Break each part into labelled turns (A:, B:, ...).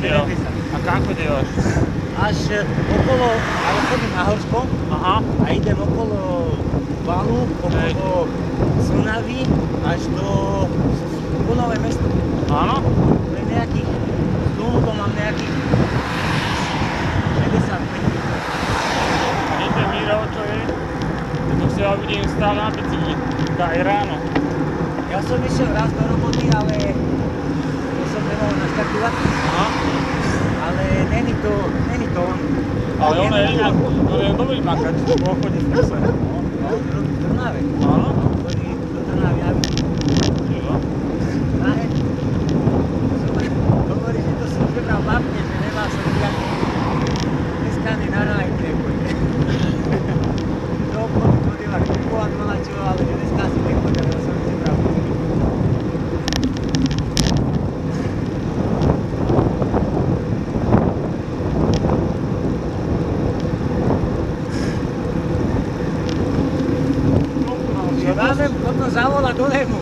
A: 70.
B: A kam chodívaš?
A: až okolo, ale chodím na Horskom
B: Aha.
A: a idem okolo Valu,
B: Hej.
A: okolo Slnavy až do Kunové mesto.
B: Áno?
A: To je nejakých, z domu to mám nejakých 60 metrov.
B: A viete Miro, čo je? To si ja vidím stále na bicykli. Aj ráno.
A: Ja som išiel raz do roboty, ale naskakovať,
B: Aha.
A: ale není to, není to on.
B: Ale on je on je dobrý makač, v kuse.
A: No, no, robí v Trnave.
B: Áno?
A: Chodí do Trnavy, aby
B: Jo.
A: Prahe. Hovorí, že to som zebral babne, že nemá som žiadny dneska ani na ráj nepôjde. Do obchodu chodila kupovať malačov, ale že dneska si nechodil, ja som zebral. Že máme potom zavolať do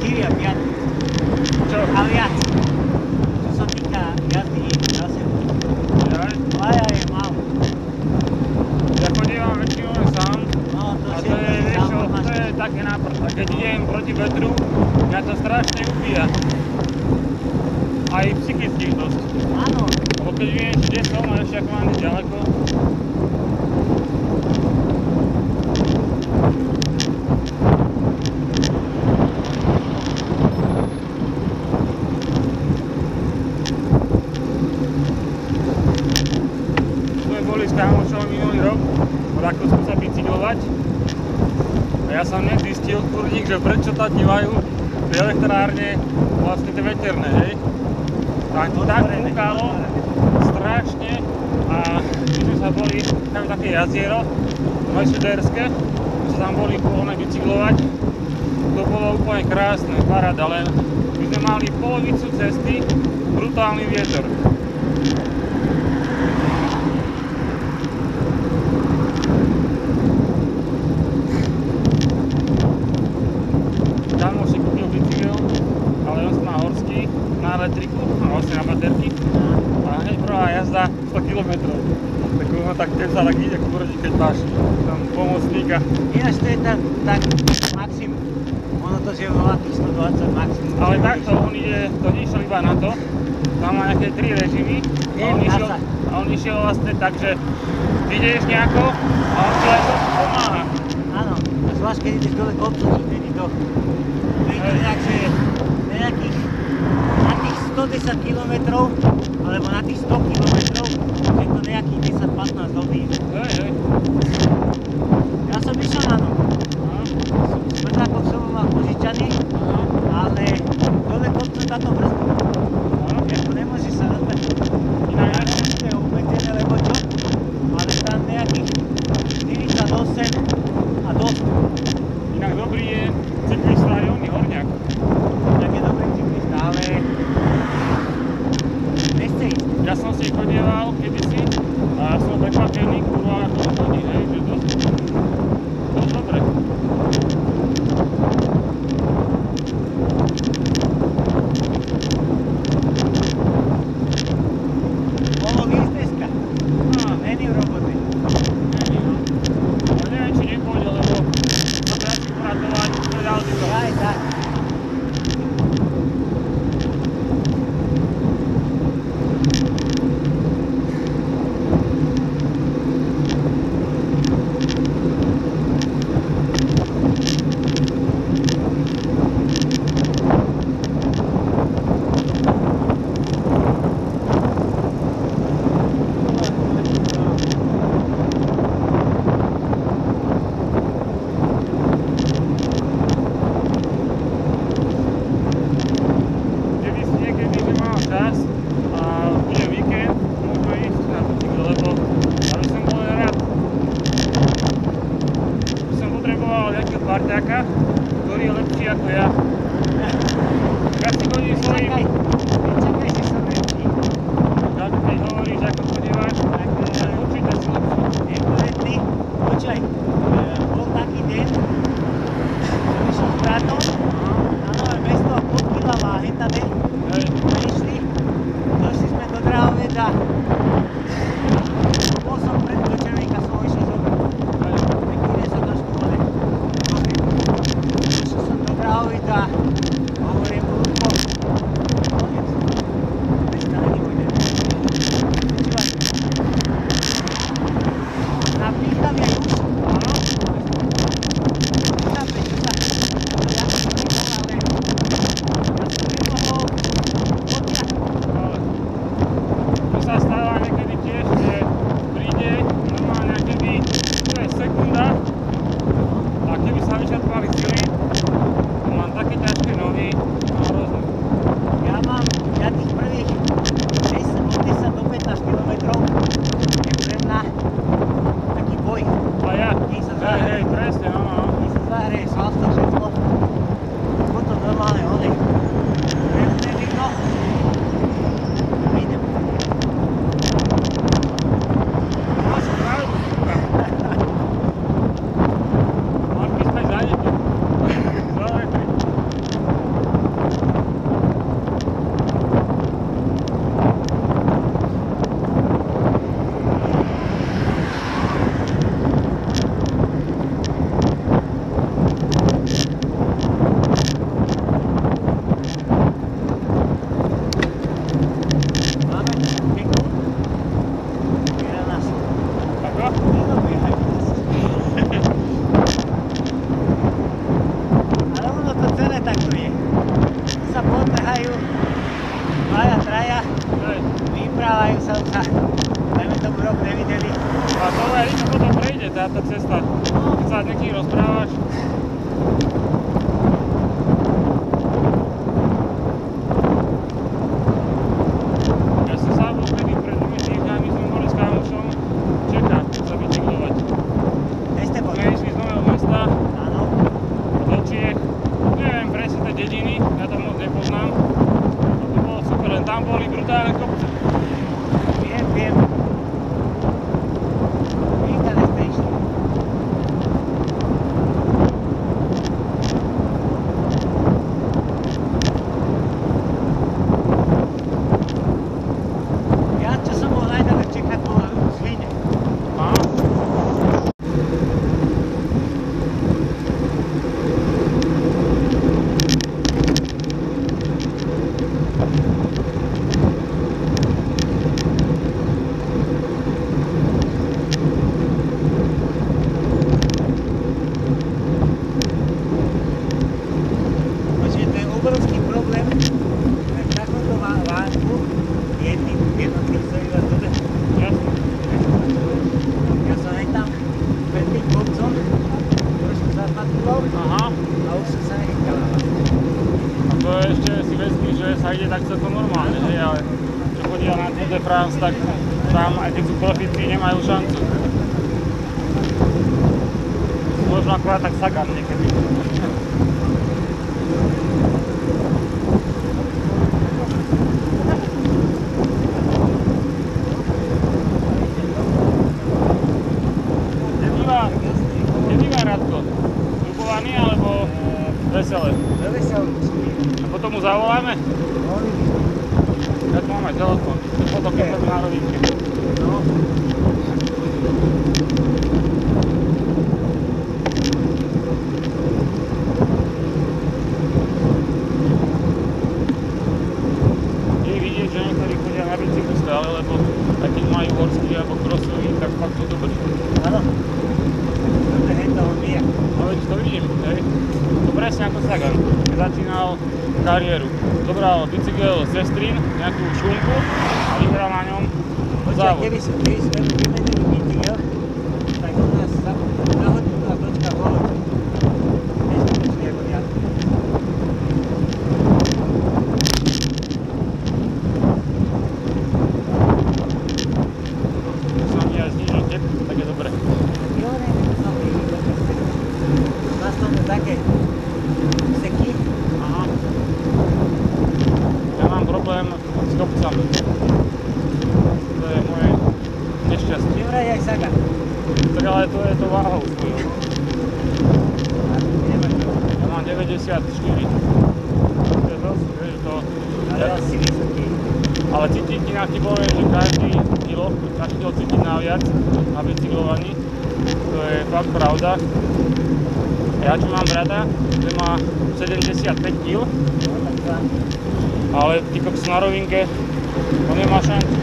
A: 4 a 5.
B: Čo?
A: A viac. Čo sa týka jazdy na
B: sebu.
A: Dvaja je málo.
B: Ja chodívam väčšinou sám.
A: No, to,
B: a to je, vieš,
A: to,
B: to je také náprd. A keď idem proti vetru, mňa to strašne ubíja. Aj psychicky dosť.
A: Áno.
B: Lebo keď viem, kde som a ešte ako mám ďaleko, opodstatňujú tie elektrárne vlastne tie veterné, hej. Tak to tak fúkalo strašne a my sme sa boli, tam také jaziero, Vojsuderské, sme tam boli voľne bicyklovať. To bolo úplne krásne, paráda, len my sme mali polovicu cesty, brutálny vietor. išiel vlastne, takže ideš nejako a on ti len pomáha.
A: Áno, a zvlášť keď ideš dole kopcom, vtedy to
B: vidíš
A: nejak, že nejakých na 110 km
B: река, дори Олимпия, коя ama, già lo so, tutto quello che parlavo di più. dice. pravda. Ja čo mám brata, ktorý má 75 kg, ale ty kokos na rovinke, on nemá šancu.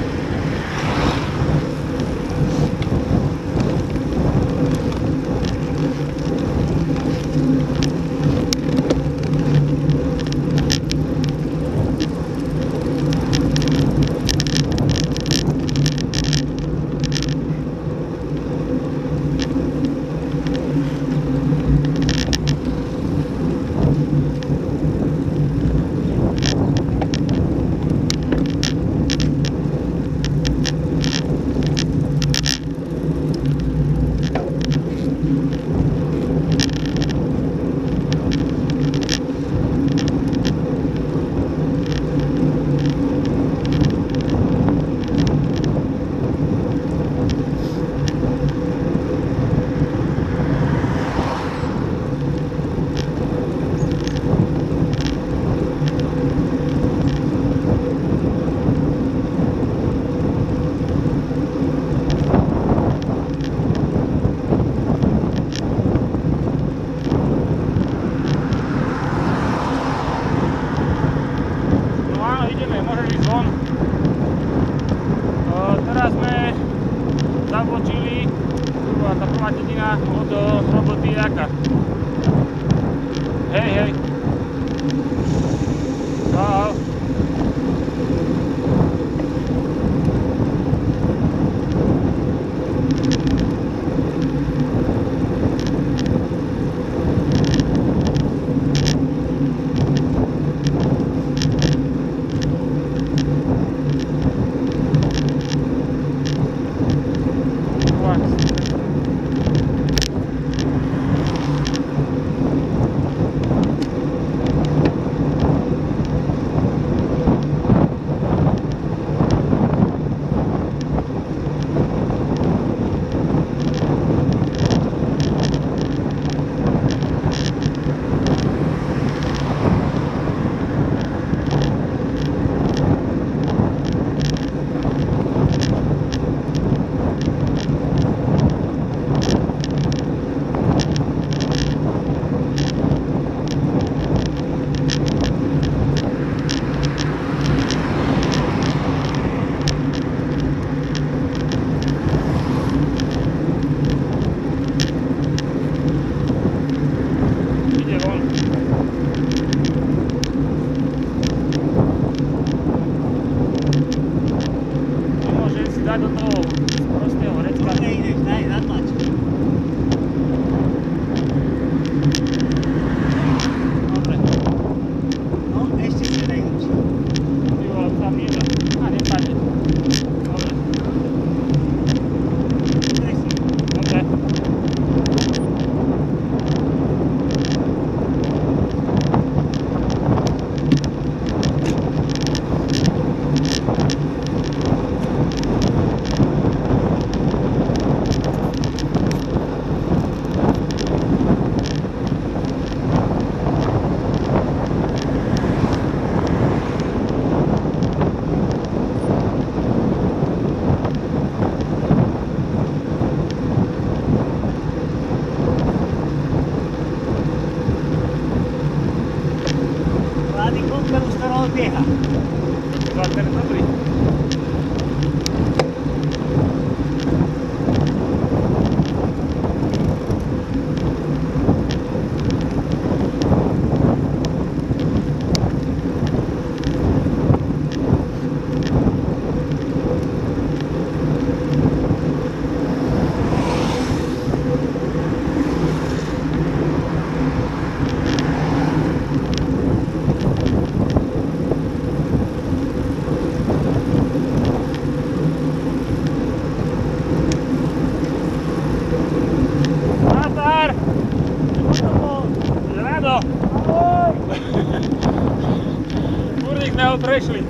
B: пройшли.